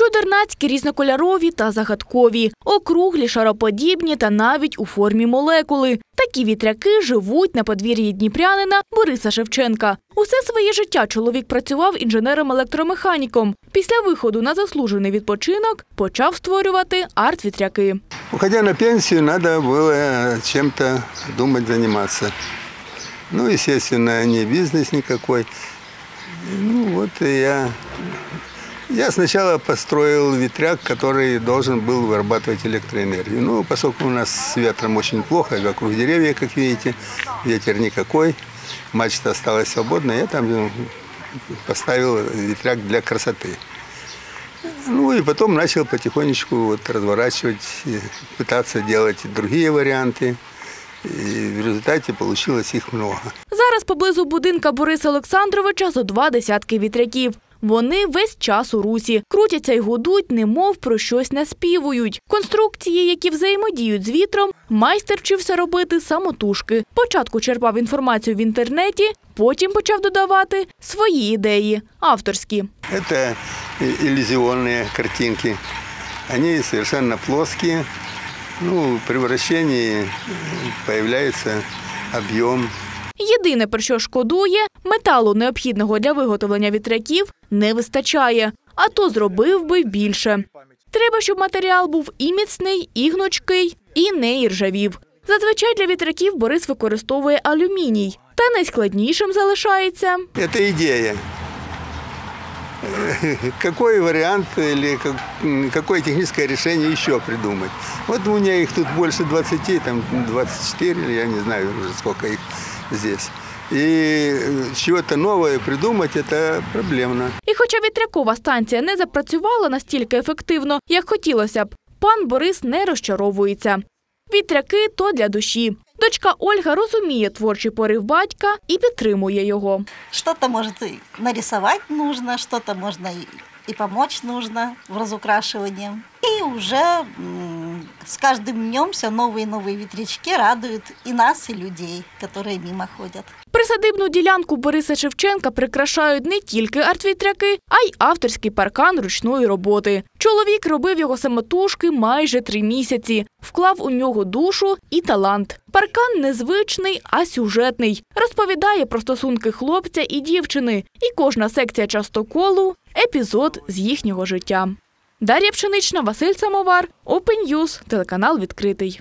Чудернацькі різнокольорові та загадкові, округлі, шароподібні та навіть у формі молекули. Такі вітряки живуть на подвір'ї дніпрянина Бориса Шевченка. Усе своє життя чоловік працював інженером-електромеханіком. Після виходу на заслужений відпочинок почав створювати арт-вітряки. Уходя на пенсию, надо было чем-то думать, заниматься. Ну, естественно, не бизнес никакой. Ну, вот и я... Я сначала построил ветряк, который должен был вырабатывать электроэнергию. Ну, поскольку у нас с ветром очень плохо, вокруг деревья, как видите, ветер никакой, мачта осталась свободной, я там ну, поставил ветряк для красоты. Ну и потом начал потихонечку вот разворачивать, пытаться делать другие варианты. И в результате получилось их много. Зараз поблизу будинка Бориса Олександровича зо два десятки вітряків. Вони весь час у русі, крутяться й гудуть, немов про щось наспівують. Конструкції, які взаємодіють з вітром, майстер вчився робити самотужки. Спочатку черпав інформацію в інтернеті, потім почав додавати свої ідеї, авторські. Это и- иллюзионные картинки. Они совершенно плоские. Ну, при вращении появляется объем. Єдине, про що шкодує, металу, необхідного для виготовлення вітряків, не вистачає, а то зробив би більше. Треба, щоб матеріал був і міцний, і гнучкий, і не іржавів. Зазвичай для вітряків Борис використовує алюміній, та найскладнішим залишається Это идея. Какой вариант или техническое решение еще придумать? Вот у меня их тут больше 20, там 24, я не знаю уже сколько их здесь. И э, чего-то новое придумать – это проблемно. І хоча вітрякова станція не запрацювала настільки ефективно, як хотілося б, пан Борис не розчаровується. Вітряки то для душі. Дочка Ольга розуміє творчий порив батька і підтримує його. Что-то, может, и нарисовать нужно, что-то можно и, и помочь нужно в разукрашивании. И уже м, с каждым днем все новые и новые ветрячки радуют и нас, и людей, которые мимо ходят. Присадибну ділянку Бориса Шевченка прикрашають не тільки артвітряки, а й авторський паркан ручної роботи. Чоловік робив його самотужки майже три місяці, вклав у нього душу і талант. Паркан незвичний, а сюжетний. Розповідає про стосунки хлопця і дівчини, і кожна секція частоколу епізод з їхнього життя. Дар'я Пшенична, Василь Самовар, Open News, телеканал відкритий.